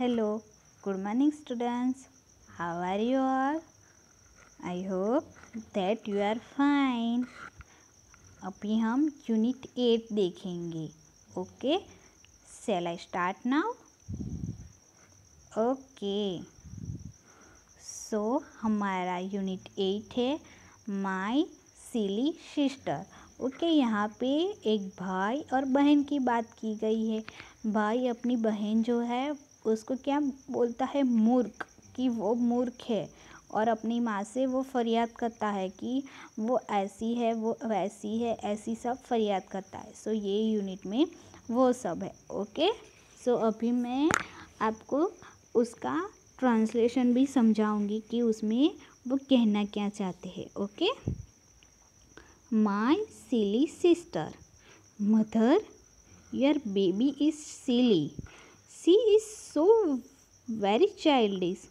Hello, good morning, students. How are you all? I hope that you are fine. अभी हम unit eight देखेंगे okay shall I start now okay so हमारा unit eight है my silly sister okay okay, यहाँ पे एक भाई और बहन की बात की गई है भाई अपनी बहन जो है उसको क्या बोलता है? मूर्ख, कि वो मूर्ख है। और अपनी माँ से वो फरियाद करता है कि वो ऐसी है, वो वैसी है, ऐसी सब फरियाद करता है। सो ये यूनिट में वो सब है ओके सो अभी मैं आपको उसका ट्रांसलेशन भी समझाऊँगी कि उसमें वो कहना क्या चाहते हैं okay my silly sister mother your baby is silly She is so very childish.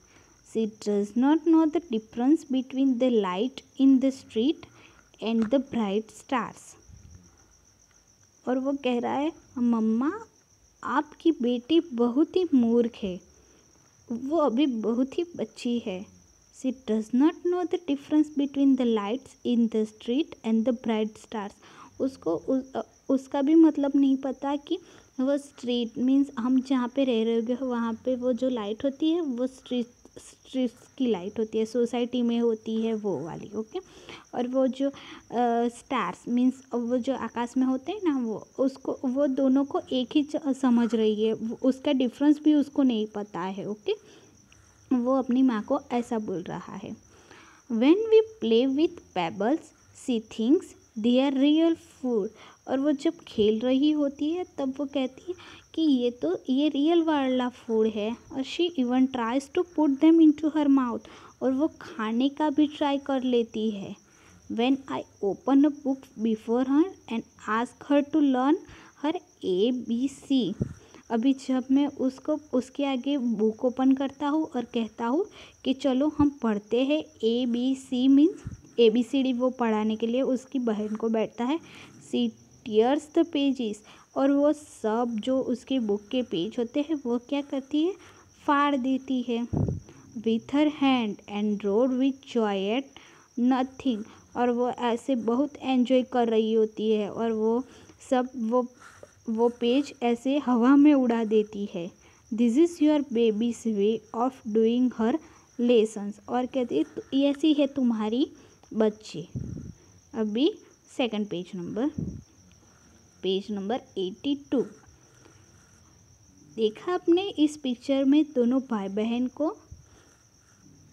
She does not know the difference between the light in the street and the bright stars. और वो कह रहा है मम्मा आपकी बेटी बहुत ही मूर्ख है वो अभी बहुत ही बच्ची है she does not know the difference between the lights in the street and the bright stars उसको उस, उसका भी मतलब नहीं पता कि वो स्ट्रीट मीन्स हम जहाँ पे रह रहे हो वहाँ पे वो जो लाइट होती है, वो स्ट्रीट स्ट्रीट की लाइट होती है सोसाइटी में होती है वो वाली ओके और वो जो स्टार्स मीन्स वो जो आकाश में होते हैं ना, वो उसको, वो दोनों को एक ही समझ रही है उसका डिफरेंस भी उसको नहीं पता है ओके वो अपनी माँ को ऐसा बोल रहा है। When we play with pebbles she thinks they are real food और वो जब खेल रही होती है, तब वो कहती है कि ये तो ये रियल वाला फ़ूड है और she even tries to put them into her mouth और वो खाने का भी ट्राई कर लेती है। When I open a book before her and ask her to learn her A B C अभी जब मैं उसको, उसके आगे बुक ओपन करता हूँ और कहता हूँ कि चलो हम पढ़ते हैं A B C means A B C D वो पढ़ाने के लिए उसकी बहन को बैठता है। सी टीयर्स द पेजेस और वो सब जो उसके बुक के पेज होते हैं, वो क्या करती है? फाड़ देती है। With her hand and rode with joy at nothing और वो ऐसे बहुत एंजॉय कर रही होती है और वो सब, वो वो पेज ऐसे हवा में उड़ा देती है। This is your baby's way of doing her lessons और कहती है ऐसी है तुम्हारी बच्ची। अभी second page number page number eighty two. देखा आपने इस पिक्चर में दोनों भाई बहन को?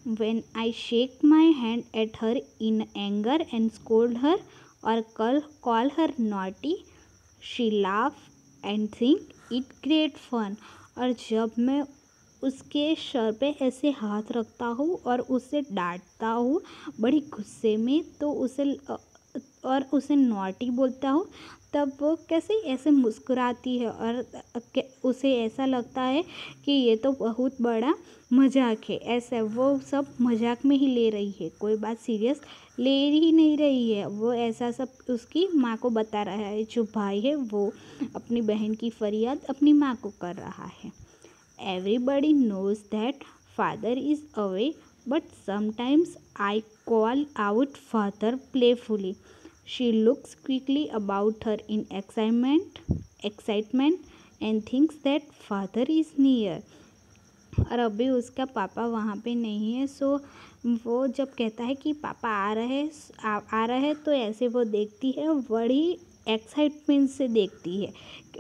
When I shake my hand at her in anger and scold her और कल call her naughty she laugh and think it great fun और जब मैं उसके सर पे ऐसे हाथ रखता हूँ और उसे डांटता हूँ, बड़ी गुस्से में तो उसे और उसे नॉटी बोलता हूँ। तब वो कैसे ऐसे मुस्कुराती है और उसे ऐसा लगता है कि ये तो बहुत बड़ा मज़ाक है। ऐसा वो सब मज़ाक में ही ले रही है। कोई बात सीरियस ले ही नहीं रही है। वो ऐसा सब उसकी माँ को बता रहा है। जो भाई है वो अपनी बहन की फरियाद अपनी माँ को कर रहा है। Everybody knows that father is away but sometimes I call out father playfully She looks quickly about her in excitement, excitement and thinks that father is near. और अभी उसका पापा वहाँ पे नहीं है सो वो जब कहता है कि पापा आ रहे आ, आ रहे तो ऐसे वो देखती है बड़ी एक्साइटमेंट से देखती है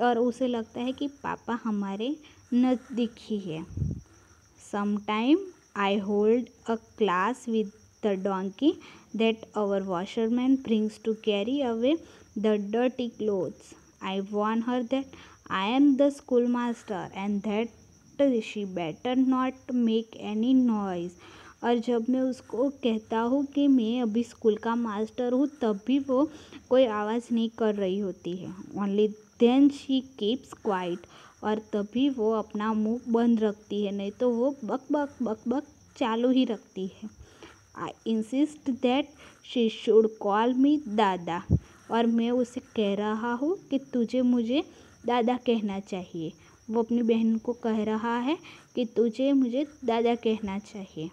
और उसे लगता है कि पापा हमारे नज़दीक ही है sometime I hold a class with the donkey that our washerman brings to carry away the dirty clothes. I warn her that I am the schoolmaster and that she better not make any noise. और जब मैं उसको कहता हूँ कि मैं अभी school का मास्टर हूँ तब भी वो कोई आवाज़ नहीं कर रही होती है only then she keeps quiet और तभी वो अपना मुँह बंद रखती है नहीं तो वो बक बक बक बक चालू ही रखती है I insist that she should call me dada और मैं उसे कह रहा हूँ कि तुझे मुझे दादा कहना चाहिए। वो अपनी बहन को कह रहा है कि तुझे मुझे दादा कहना चाहिए।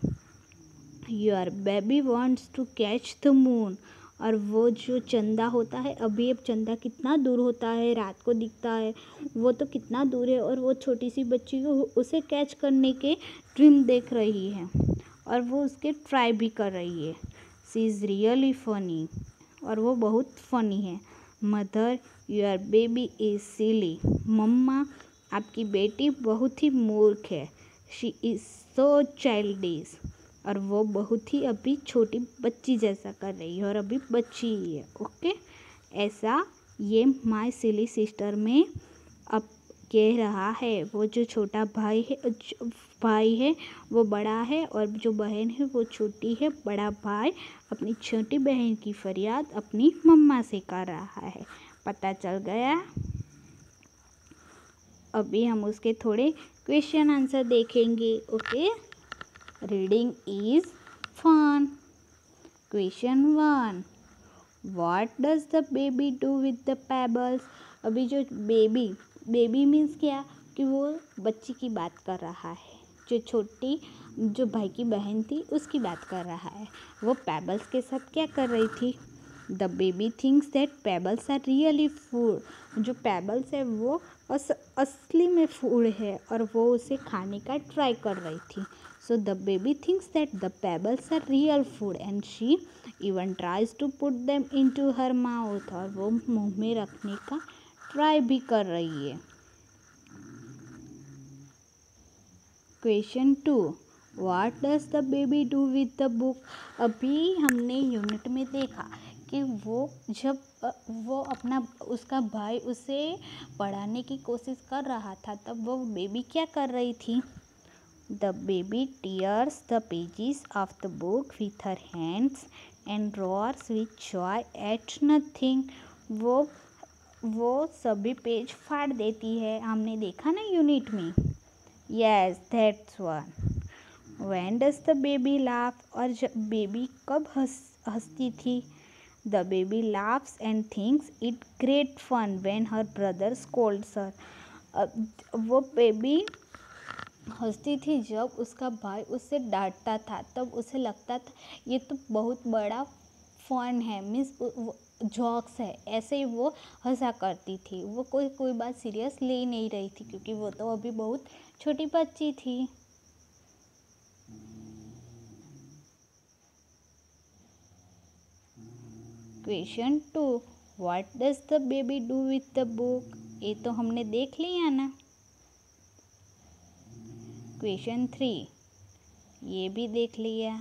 Your baby wants to catch the moon और वो जो चंदा होता है, अभी अब चंदा कितना दूर होता है, रात को दिखता है, वो तो कितना दूर है और वो छोटी सी बच्ची को उसे कैच करने के ड्रीम देख रही है। और वो उसके ट्राई भी कर रही है। सी इज़ रियली फ़नी और वो बहुत फ़नी है। Mother your baby is silly मम्मा आपकी बेटी बहुत ही मूर्ख है। शी इज़ सो चाइल्डिश और वो बहुत ही अभी छोटी बच्ची जैसा कर रही है और अभी बच्ची ही है। ओके ऐसा ये माय सिली सिस्टर में अब कह रहा है। वो जो छोटा भाई है भाई है, वो बड़ा है और जो बहन है वो छोटी है। बड़ा भाई अपनी छोटी बहन की फरियाद अपनी मम्मा से कर रहा है। पता चल गया। अभी हम उसके थोड़े क्वेश्चन आंसर देखेंगे okay reading is fun question one What does the baby do with the pebbles? अभी जो बेबी बेबी मीन्स क्या? कि वो बच्ची की बात कर रहा है। जो छोटी जो भाई की बहन थी उसकी बात कर रहा है। वो पेबल्स के साथ क्या कर रही थी? The baby thinks that pebbles are really food जो पेबल्स है वो अस, असली में फ़ूड है और वो उसे खाने का ट्राई कर रही थी। So the baby baby that the pebbles are real food and she even tries to put them into her mouth और वो मुँह में रखने का ट्राई भी कर रही है। Question two what does the baby do with the book अभी हमने यूनिट में देखा कि वो जब वो अपना, उसका भाई उसे पढ़ाने की कोशिश कर रहा था, तब वो बेबी क्या कर रही थी? The baby tears the pages of the book with her hands and roars with joy at nothing. वो वो सभी पेज फाड़ देती है। हमने देखा ना यूनिट में? Yes that's one when does the baby laugh और बेबी कब हंस, हंसती थी? The baby laughs and thinks it great fun when her brother scolds her वो बेबी हंसती थी जब उसका भाई उसे डांटता था, तब उसे लगता था, ये तो बहुत बड़ा फन है मीन्स जॉक्स है, ऐसे ही वो हंसा करती थी। वो कोई कोई बात सीरियस ले ही नहीं रही थी, क्योंकि वो तो अभी बहुत छोटी बच्ची थी। Question two what does the baby do with the book ये तो हमने देख लिया ना। क्वेश्चन थ्री ये भी देख लिया।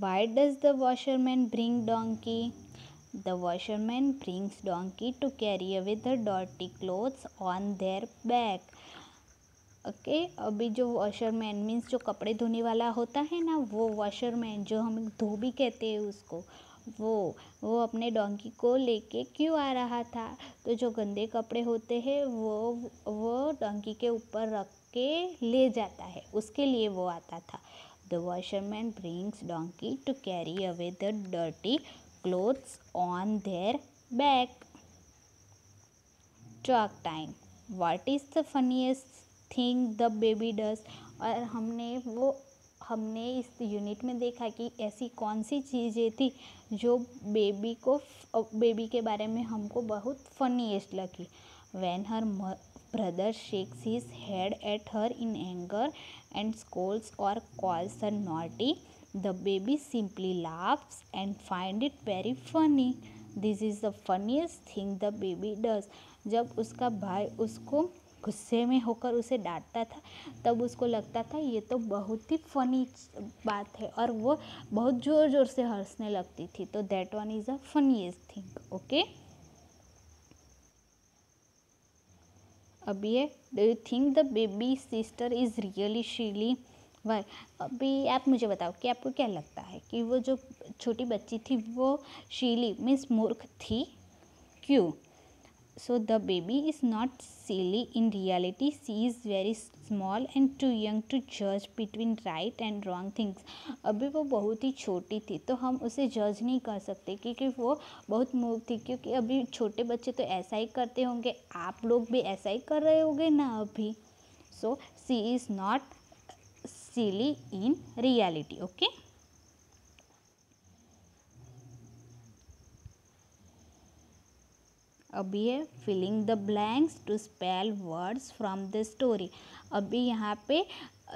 Why does the washerman bring donkey the washerman brings donkey to carry away the डॉटी clothes on their back okay okay, अभी जो वॉशरमैन मीन्स जो कपड़े धोने वाला होता है ना वो वॉशरमैन जो हम धोबी कहते हैं उसको वो वो अपने डोंकी को लेके क्यों आ रहा था? तो जो गंदे कपड़े होते हैं वो वो डोंकी के ऊपर रख के ले जाता है उसके लिए वो आता था। The washerman brings donkey to carry away the dirty clothes on their back talk time what is the funniest thing the baby does और हमने वो, हमने इस यूनिट में देखा कि ऐसी कौन सी चीज़ें थी जो बेबी को बेबी के बारे में हमको बहुत फनीएस्ट लगी. When her brother shakes his head at her in anger and scolds और calls her naughty the baby simply laughs and find it very funny this is the funniest thing the baby does जब उसका भाई उसको गुस्से में होकर उसे डांटता था, तब उसको लगता था, ये तो बहुत ही फ़नी बात है। और वो बहुत ज़ोर ज़ोर से हंसने लगती थी। तो that one is a funniest thing okay ये do you think the baby sister is really silly why अभी आप मुझे बताओ, कि आपको क्या लगता है कि वो जो छोटी बच्ची थी, वो शीली मीन्स मूर्ख थी? क्यों? So the baby is not silly, in reality, she is very small and too young to judge between right and wrong things. अभी वो बहुत ही छोटी थी तो हम उसे जज नहीं कर सकते, क्योंकि वो बहुत मूव थी, क्योंकि अभी छोटे बच्चे तो ऐसा ही करते होंगे। आप लोग भी ऐसा ही कर रहे होंगे ना अभी? So she is not silly in reality okay अभी है filling the blanks to spell words from the story अभी यहाँ पे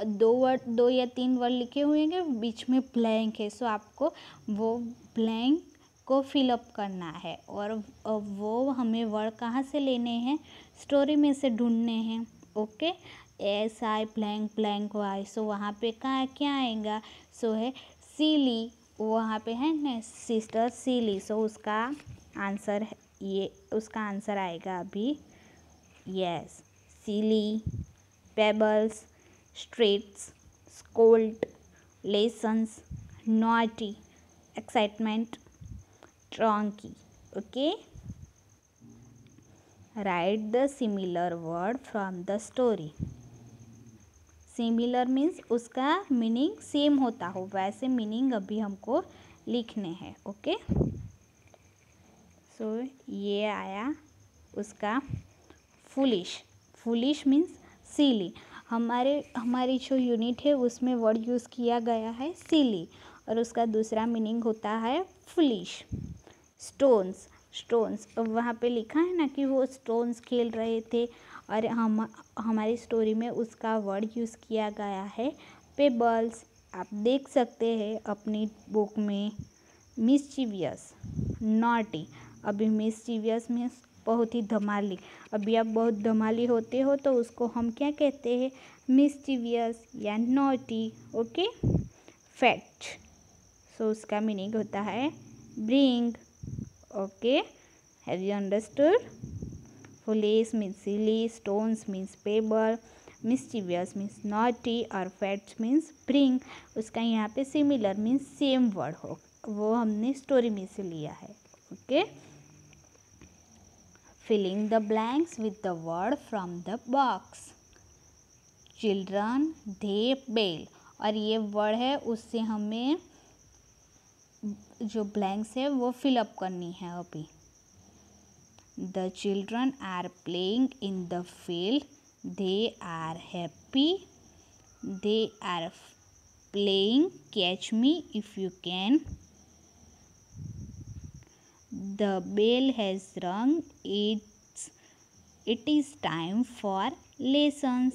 दो वर्ड दो या तीन वर्ड लिखे हुए हैं, बीच में ब्लैंक है सो आपको वो ब्लैंक को फिलअप करना है, और वो हमें वर्ड कहाँ से लेने हैं? स्टोरी में से ढूँढने हैं okay S I blank blank Y so वहाँ पे कहाँ, क्या आएगा? सो है सीली वहाँ पे है ना सिस्टर सीली सो उसका आंसर है। ये उसका आंसर आएगा अभी yes silly pebbles straits scold lessons naughty excitement donkey okay right the similar word from the story similar means उसका मीनिंग सेम होता हो, वैसे मीनिंग अभी हमको लिखने हैं ओके सो so, ये आया उसका फुलिश फुलिश मीन्स सीली हमारे हमारी जो यूनिट है उसमें वर्ड यूज़ किया गया है सीली और उसका दूसरा मीनिंग होता है फुलिश स्टोन्स स्टोन्स वहाँ पे लिखा है ना कि वो स्टोन्स खेल रहे थे और हम हमारी स्टोरी में उसका वर्ड यूज़ किया गया है पेबल्स आप देख सकते हैं अपनी बुक में मिसचिवियस नॉटी अभी मिसचीवियस मीन्स बहुत ही धमाली। अभी आप बहुत धमाली होते हो तो उसको हम क्या कहते हैं? मिसचीवियस या नोटी, ओके? फैक्ट। सो उसका मीनिंग होता है bring, okay? Have you understood? Foolish means silly, stones means pebbles mischievous means naughty और फैट्स मीन्स ब्रिंग। उसका यहाँ पे सिमिलर मीन्स सेम वर्ड हो, वो हमने स्टोरी में से लिया है, okay? okay? Filling the blanks with the word from the box. Children, they bail. और ये वर्ड है, उससे हमें जो ब्लैंक्स है, वो फिलअप करनी है अभी। The children are playing in the field they are happy they are playing catch me if you can The bell has rung. It's, it is time for lessons.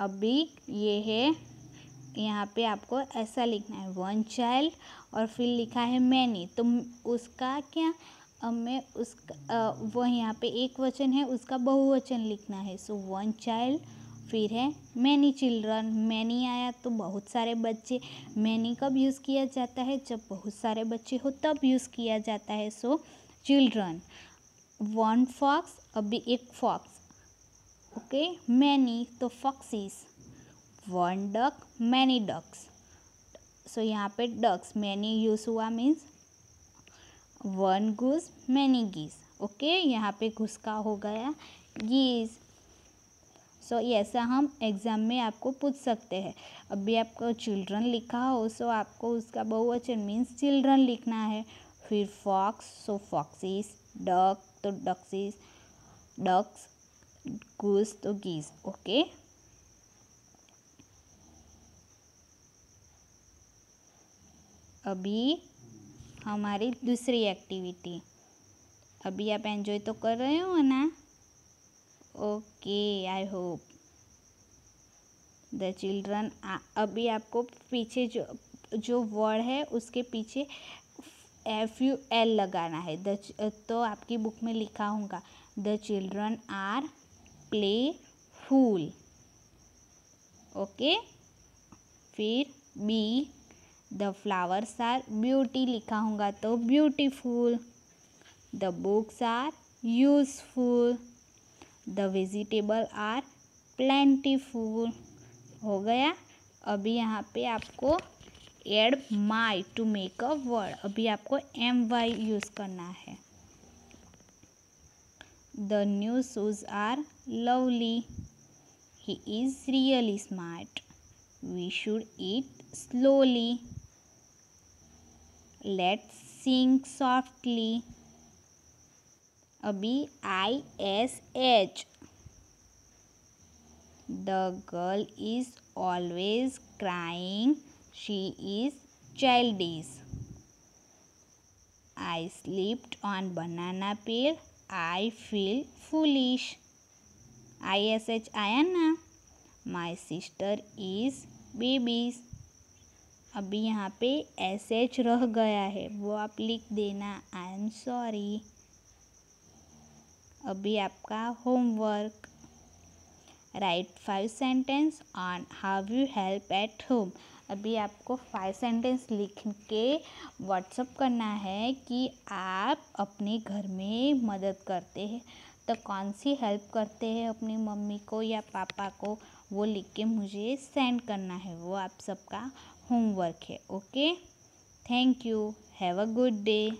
अभी ये है। यहाँ पे आपको ऐसा लिखना है। वन चाइल्ड और फिर लिखा है मैनी तो उसका क्या? मैं उसका वो यहाँ पे एक वचन है। उसका बहुवचन लिखना है। सो वन चाइल्ड फिर है। मैनी चिल्ड्रन, मैनी आया तो बहुत सारे बच्चे, मैनी कब यूज़ किया जाता है? जब बहुत सारे बच्चे हो तब यूज़ किया जाता है। सो, चिल्ड्रन, वन फॉक्स, अभी एक फॉक्स, ओके? मैनी तो foxes, one duck, many ducks, so यहाँ पे डक्स, मैनी यूज़ हुआ means, one goose, many geese, okay? यहाँ पे घुस का हो गया गीज सो so, ऐसा हम एग्ज़ाम में आपको पूछ सकते हैं। अभी आपको चिल्ड्रन लिखा हो सो आपको उसका बहुवचन मीन्स चिल्ड्रन लिखना है। फिर फॉक्स सो फॉक्सिस डक तो डक्सिस डक्स गूस तो गीज ओके अभी हमारी दूसरी एक्टिविटी अभी आप एंजॉय तो कर रहे हो ना? Okay I hope the children अभी आपको पीछे जो जो वर्ड है, उसके पीछे एफ़ यू एल लगाना है। द तो आपकी बुक में लिखा होगा the children are playful okay फिर B the flowers are beauty लिखा होगा तो beautiful the books are useful the vegetable are plentiful हो गया। अभी यहाँ पे आपको add my to make a word अभी आपको एम वाई यूज़ करना है। The new shoes are lovely he is really smart we should eat slowly let's sing softly अभी I S H the girl is always crying she is childish I slipped on banana पेड़ I feel foolish I S H आया ना? My sister is babies अभी यहाँ पे S H रह गया है। वो आप लिख देना। आई एम सॉरी अभी आपका homework write five sentence on how you help at home अभी आपको फाइव सेंटेंस लिख के व्हाट्सअप करना है कि आप अपने घर में मदद करते हैं. तो कौन सी हेल्प करते हैं अपनी मम्मी को या पापा को? वो लिख के मुझे सेंड करना है. वो आप सबका होमवर्क है. Okay thank you have a good day